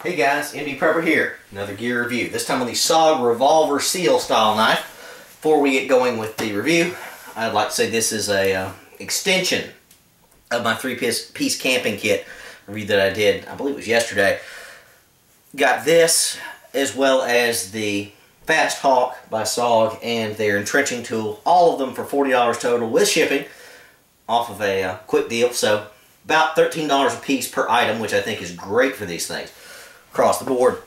Hey guys, MD Prepper here. Another gear review. This time on the SOG Revolver Seal style knife. Before we get going with the review, I'd like to say this is a uh, extension of my three-piece piece camping kit review that I did, I believe it was yesterday. Got this as well as the Fast Hawk by SOG and their entrenching tool. All of them for $40 total with shipping off of a uh, quick deal. So about $13 a piece per item, which I think is great for these things across the board.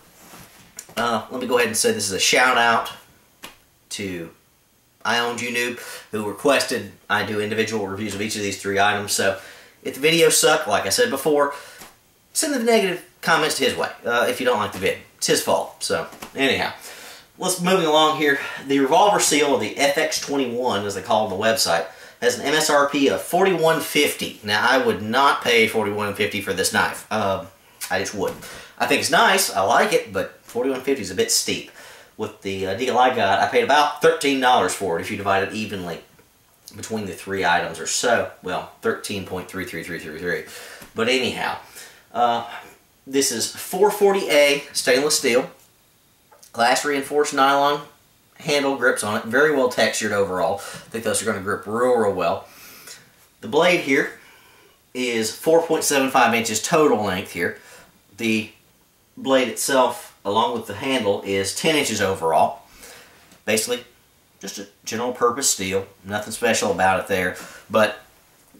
Uh, let me go ahead and say this is a shout out to iowndunoob who requested I do individual reviews of each of these three items. So if the video sucked, like I said before, send the negative comments his way uh, if you don't like the vid. It's his fault. So anyhow, let's moving along here. The revolver seal, or the FX21 as they call it on the website, has an MSRP of 41.50. Now I would not pay 41.50 for this knife. Uh, I just wouldn't. I think it's nice. I like it, but 41.50 is a bit steep. With the uh, deal I got, I paid about $13 for it if you divide it evenly between the three items or so. Well, 13.33333. But anyhow, uh, this is 440A stainless steel, glass reinforced nylon handle grips on it, very well textured overall. I think those are going to grip real, real well. The blade here is 4.75 inches total length here. The blade itself, along with the handle, is 10 inches overall. Basically, just a general purpose steel. Nothing special about it there. But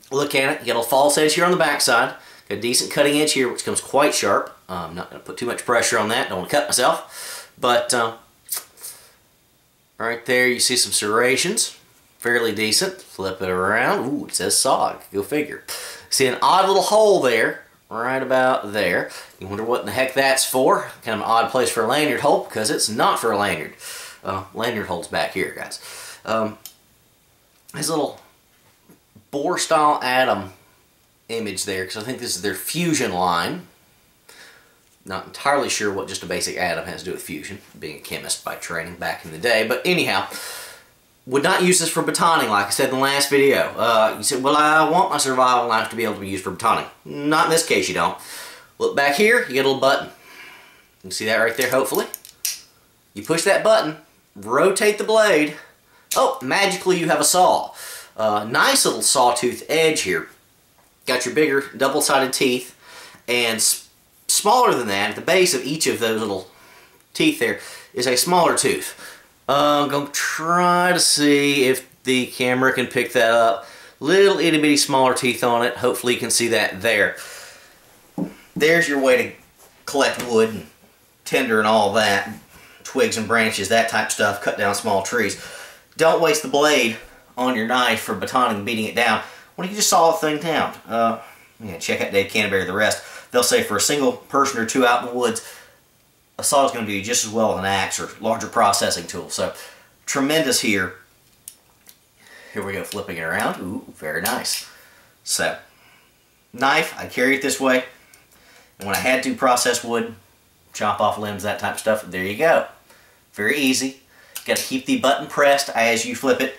look at it. You got a false edge here on the backside. Got a decent cutting edge here, which comes quite sharp. I'm not going to put too much pressure on that. Don't want to cut myself. But um, right there, you see some serrations. Fairly decent. Flip it around. Ooh, it says SOG. Go figure. See an odd little hole there right about there. You wonder what the heck that's for. Kind of an odd place for a lanyard hole because it's not for a lanyard. Uh, lanyard hole's back here, guys. Um, his little Bohr style atom image there because I think this is their fusion line. Not entirely sure what just a basic atom has to do with fusion, being a chemist by training back in the day. But anyhow, would not use this for batoning, like I said in the last video. Uh, you said, well, I want my survival knife to be able to be used for batoning. Not in this case, you don't. Look back here, you get a little button. You can see that right there, hopefully. You push that button, rotate the blade. Oh, magically you have a saw. Uh, nice little sawtooth edge here. Got your bigger double-sided teeth, and smaller than that, at the base of each of those little teeth there, is a smaller tooth. I'm going to try to see if the camera can pick that up. Little itty bitty smaller teeth on it. Hopefully you can see that there. There's your way to collect wood and tinder and all that. Twigs and branches, that type stuff. Cut down small trees. Don't waste the blade on your knife for batoning and beating it down. When you just saw the thing down. Uh, yeah, check out Dave Canterbury the rest. They'll say for a single person or two out in the woods, a saw is going to do just as well as an axe or larger processing tool. So tremendous here. Here we go, flipping it around. Ooh, very nice. So, knife, I carry it this way. And when I had to process wood, chop off limbs, that type of stuff, there you go. Very easy. Got to keep the button pressed as you flip it.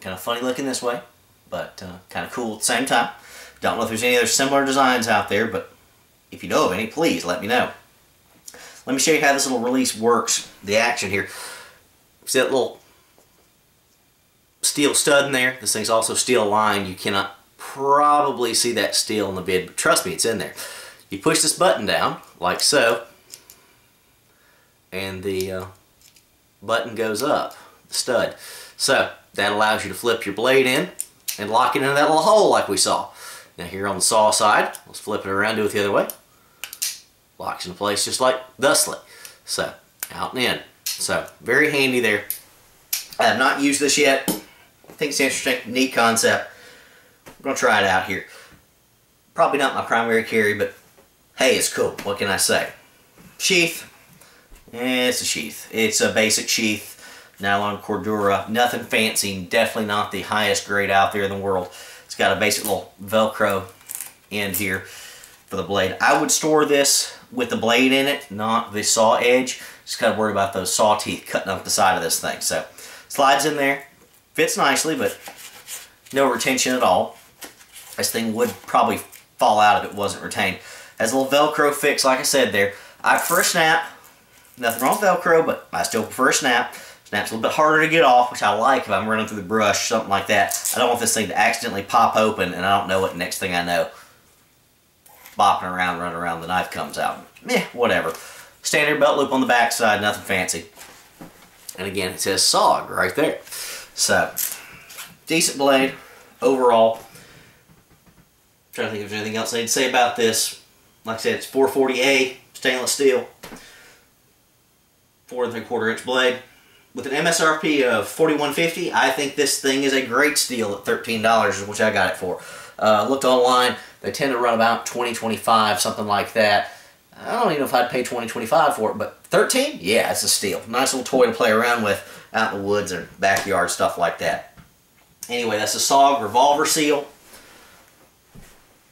Kind of funny looking this way, but uh, kind of cool at the same time. Don't know if there's any other similar designs out there, but if you know of any, please let me know. Let me show you how this little release works, the action here. See that little steel stud in there? This thing's also steel lined. You cannot probably see that steel in the vid, but trust me, it's in there. You push this button down, like so, and the uh, button goes up, the stud. So, that allows you to flip your blade in and lock it into that little hole like we saw. Now here on the saw side, let's flip it around, do it the other way. Locks into place just like thusly. So, out and in. So, very handy there. I have not used this yet. I think it's interesting, neat concept. I'm to try it out here. Probably not my primary carry, but hey, it's cool. What can I say? Sheath. Eh, it's a sheath. It's a basic sheath. Nylon Cordura. Nothing fancy. Definitely not the highest grade out there in the world. It's got a basic little Velcro end here for the blade. I would store this with the blade in it, not the saw edge. Just kind of worried about those saw teeth cutting up the side of this thing. So, slides in there. Fits nicely, but no retention at all. This thing would probably fall out if it wasn't retained. Has a little Velcro fix, like I said there. I prefer a snap. Nothing wrong with Velcro, but I still prefer a snap. Snap's a little bit harder to get off, which I like if I'm running through the brush, something like that. I don't want this thing to accidentally pop open and I don't know it. Next thing I know, bopping around, running around, the knife comes out. Meh, whatever. Standard belt loop on the back side, nothing fancy. And again, it says SOG right there. So, decent blade overall. I'm trying to think if there's anything else I need to say about this. Like I said, it's 440A stainless steel, four and three quarter inch blade. With an MSRP of 41.50, I think this thing is a great steal at $13, which I got it for. Uh, looked online, they tend to run about 20, 25, something like that. I don't even know if I'd pay 20, 25 for it, but 13? Yeah, it's a steal. Nice little toy to play around with out in the woods or backyard, stuff like that. Anyway, that's the SOG revolver seal.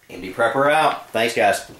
MD Prepper out. Thanks, guys.